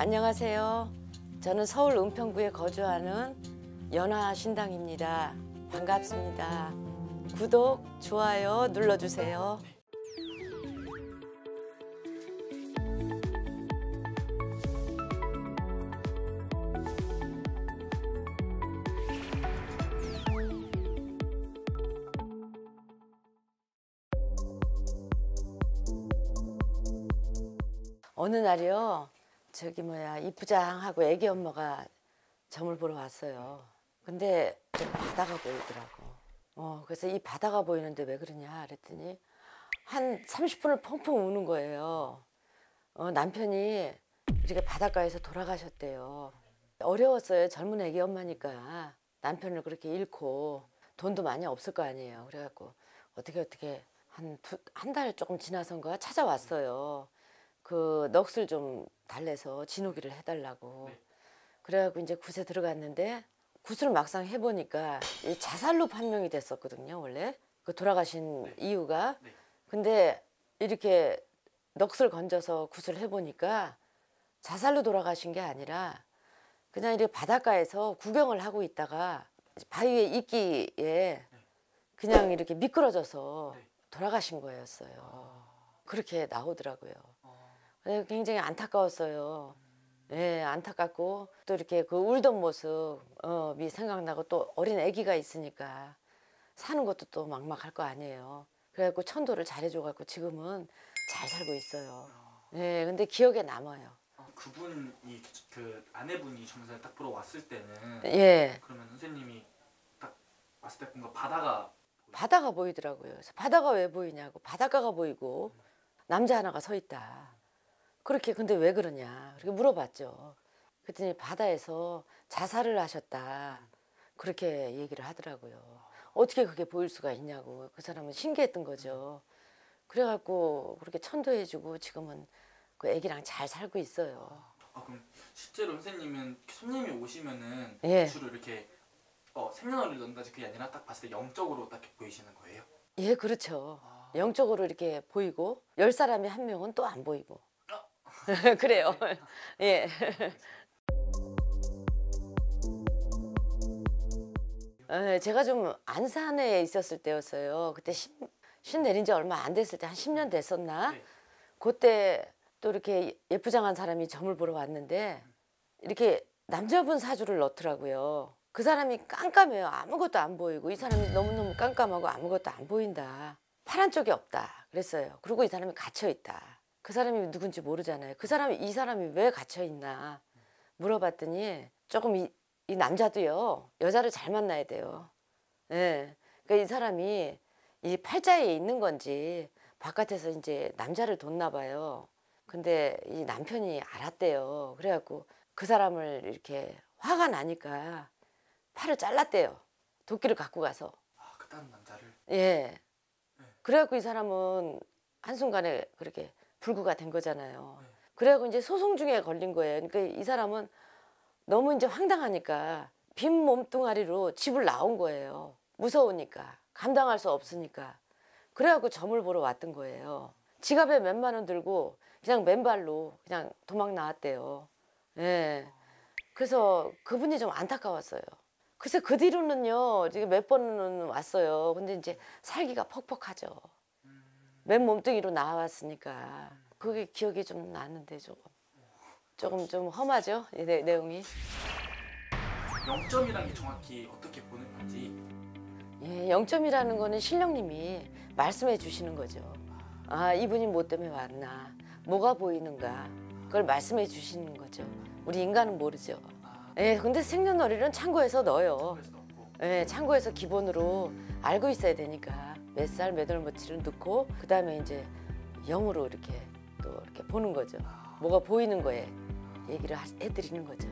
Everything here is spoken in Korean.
안녕하세요. 저는 서울 은평구에 거주하는 연화 신당입니다. 반갑습니다. 구독, 좋아요 눌러주세요. 어느 날이요. 저기 뭐야 이부장하고 애기 엄마가 점을 보러 왔어요. 근데 좀 바다가 보이더라고. 어 그래서 이 바다가 보이는데 왜 그러냐 그랬더니 한 30분을 펑펑 우는 거예요. 어, 남편이 이렇게 바닷가에서 돌아가셨대요. 어려웠어요. 젊은 애기 엄마니까 남편을 그렇게 잃고 돈도 많이 없을 거 아니에요. 그래갖고 어떻게 어떻게 한 한 달 조금 지나선가 찾아왔어요. 그 넋을 좀 달래서 진호기를 해달라고. 네. 그래갖고 이제 굿에 들어갔는데 굿을 막상 해보니까 이 자살로 판명이 됐었거든요. 원래 그 돌아가신 네. 이유가. 네. 근데 이렇게 넋을 건져서 굿을 해보니까 자살로 돌아가신 게 아니라 그냥 이렇게 바닷가에서 구경을 하고 있다가 바위에 이끼에 그냥 이렇게 미끄러져서 네. 돌아가신 거였어요. 그렇게 나오더라고요. 어, 그래서 굉장히 안타까웠어요. 예, 안타깝고 또 이렇게 그 울던 모습이 생각나고 또 어린 아기가 있으니까 사는 것도 또 막막할 거 아니에요. 그래갖고 천도를 잘해줘갖고 지금은 잘 살고 있어요. 예, 근데 기억에 남아요. 어, 그분이 그 아내분이 점사를 딱 보러 왔을 때는 예, 그러면 선생님이 딱 왔을 때 뭔가 바다가 바다가 보이더라고요. 그래서 바다가 왜 보이냐고 바닷가가 보이고 남자 하나가 서 있다. 그렇게 근데 왜 그러냐 그렇게 물어봤죠. 그랬더니 바다에서 자살을 하셨다. 그렇게 얘기를 하더라고요. 어떻게 그게 보일 수가 있냐고 그 사람은 신기했던 거죠. 그래갖고 그렇게 천도해주고 지금은 그 애기랑 잘 살고 있어요. 아 그럼 실제로 선생님은 손님이 오시면은 예. 주로 이렇게 어, 생년월일 넣는다지 그게 아니라 딱 봤을 때 영적으로 딱 보이시는 거예요? 예, 그렇죠. 아, 영적으로 이렇게 보이고 열 사람이 한 명은 또 안 보이고 아. 그래요. 예. 에, 제가 좀 안산에 있었을 때였어요. 그때 신, 신 내린 지 얼마 안 됐을 때한 10년 됐었나? 네. 그때 또 이렇게 예쁘장한 사람이 점을 보러 왔는데 이렇게 남자분 사주를 넣더라고요. 그 사람이 깜깜해요. 아무것도 안 보이고 이 사람이 너무너무 깜깜하고 아무것도 안 보인다. 파란 쪽이 없다. 그랬어요. 그리고 이 사람이 갇혀 있다. 그 사람이 누군지 모르잖아요. 그 사람이 이 사람이 왜 갇혀 있나 물어봤더니 조금 이, 이 남자도요 여자를 잘 만나야 돼요. 예. 그러니까 이 사람이 이 팔자에 있는 건지 바깥에서 이제 남자를 뒀나 봐요. 근데 이 남편이 알았대요. 그래갖고 그 사람을 이렇게 화가 나니까 팔을 잘랐대요. 도끼를 갖고 가서. 아 그딴 남자를 예. 그래갖고 이 사람은 한순간에 그렇게 불구가 된 거잖아요. 네. 그래갖고 이제 소송 중에 걸린 거예요. 그러니까 이 사람은 너무 이제 황당하니까 빈 몸뚱아리로 집을 나온 거예요. 무서우니까. 감당할 수 없으니까. 그래갖고 점을 보러 왔던 거예요. 지갑에 몇만 원 들고 그냥 맨발로 그냥 도망 나왔대요. 예. 그래서 그분이 좀 안타까웠어요. 글쎄 그 뒤로는요 지금 몇 번은 왔어요. 근데 이제 살기가 퍽퍽하죠. 맨 몸뚱이로 나왔으니까 그게 기억이 좀 나는데 조금 조금 좀 험하죠 이 내, 내용이. 영점이란 게 정확히 어떻게 보는 건지 예, 0점이라는 거는 신령님이 말씀해 주시는 거죠. 아 이분이 뭐 때문에 왔나, 뭐가 보이는가 그걸 말씀해 주시는 거죠. 우리 인간은 모르죠. 아 예, 근데 생년월일은 참고해서 넣어요. 예, 참고해서 기본으로 알고 있어야 되니까 몇 살, 몇 월, 며칠을 넣고 그 다음에 이제 영으로 이렇게 또 이렇게 보는 거죠. 뭐가 보이는 거에 얘기를 하- 해드리는 거죠.